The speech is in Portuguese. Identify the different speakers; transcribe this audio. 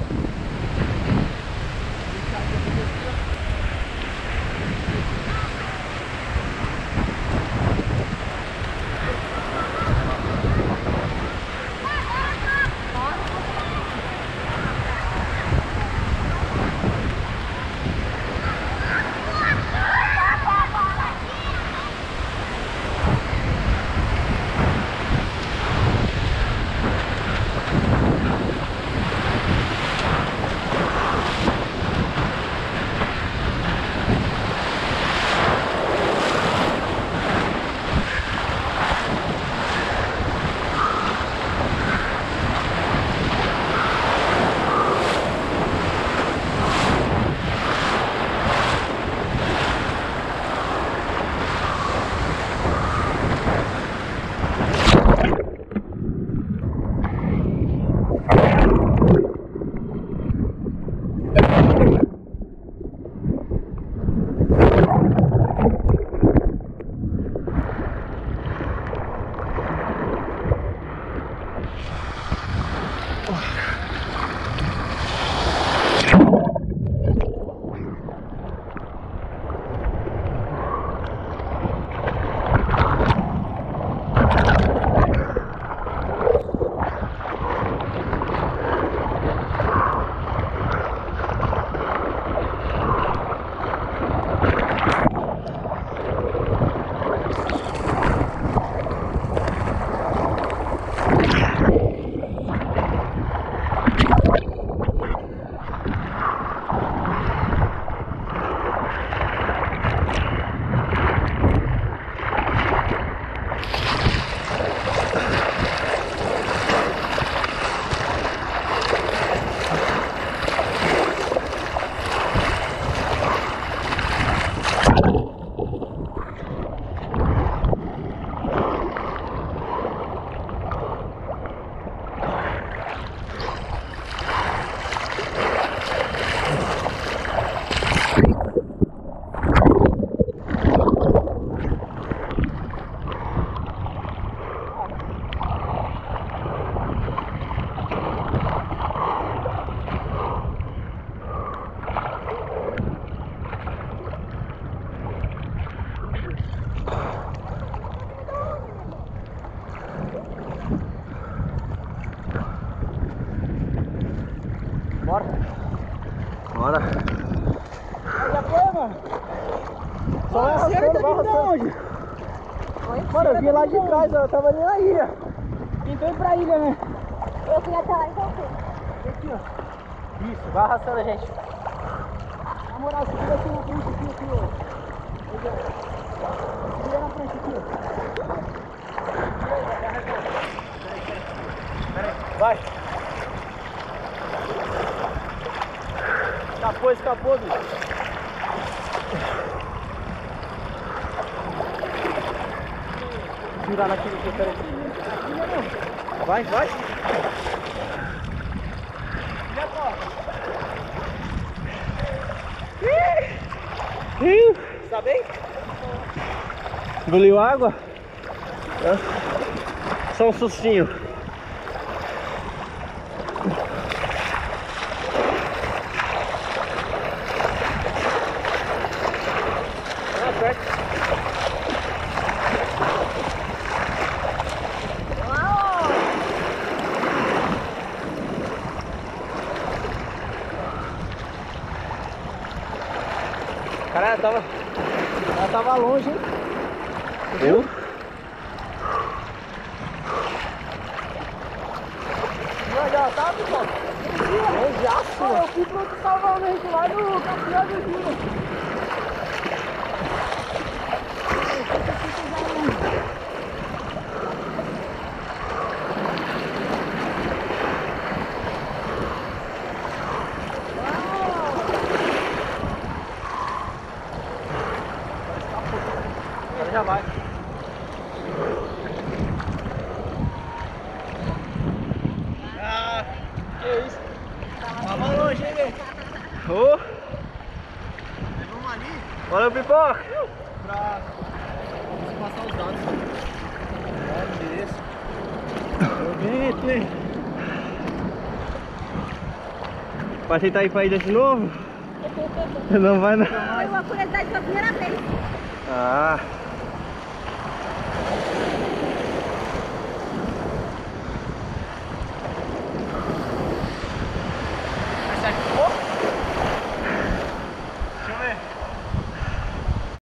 Speaker 1: Bye. De onde? Mano, eu vim lá de trás, ó, eu tava ali na ilha. Então ir pra ilha, né?
Speaker 2: Eu fui até lá e voltei.
Speaker 1: Aqui, ó. Isso, vai arrastando a gente. Na moral, segura aqui na frente, aqui, aqui, ó. Aqui, ó. Segura na frente aqui, ó. Vai. Escapou, escapou, bicho. Girar naquele aqui, peraí. Vai, vai. Ih, Tá bem?
Speaker 3: Engoliu água? Só um sustinho.
Speaker 1: Ah, perto. Cara, ela tava. Ela tava longe, hein?
Speaker 3: Viu?
Speaker 1: Não, já tá, pessoal. É jaço, Eu fui pro outro salvamento lá no Capião do Rio. Já vai. Ah, que isso? Tava longe, hein, velho?
Speaker 3: Ô,
Speaker 1: Vamos ali
Speaker 3: bora pipoca.
Speaker 1: pra passar os dados. É, endereço. Bonito, hein?
Speaker 3: Vai tentar ir pra ilha de novo? Não vai não.
Speaker 2: Foi uma curiosidade pela primeira vez.
Speaker 3: Ah,